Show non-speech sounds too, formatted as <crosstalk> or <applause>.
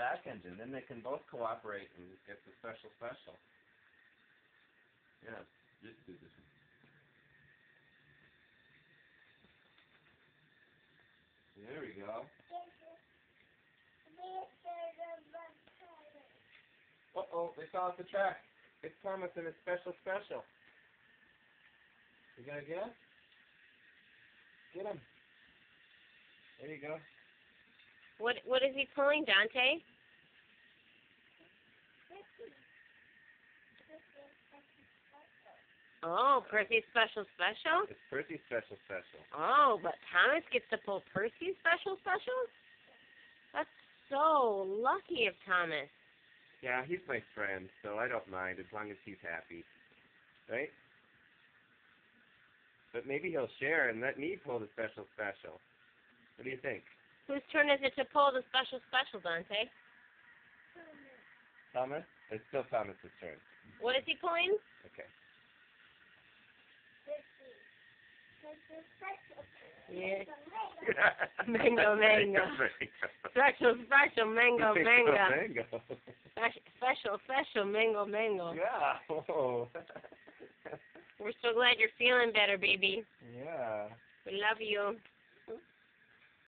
back engine. Then they can both cooperate and get the special special. Yeah, just do this. one. There we go. Uh oh, they fell off the track. It's Thomas and his special special. You gonna get him? Get him. There you go. What what is he pulling, Dante? Oh, Percy's special special? It's Percy's special special. Oh, but Thomas gets to pull Percy's special special? That's so lucky of Thomas. Yeah, he's my friend, so I don't mind as long as he's happy. Right? But maybe he'll share and let me pull the special special. What do you think? Whose turn is it to pull the special special, Dante? Thomas? It's still Thomas's turn. What is he pulling? Okay. Yeah. <laughs> Mango, mango. Special, special, mango, mango. mango. Special, special, special, mango, mango. Yeah. Oh. <laughs> We're so glad you're feeling better, baby. yeah. We love you.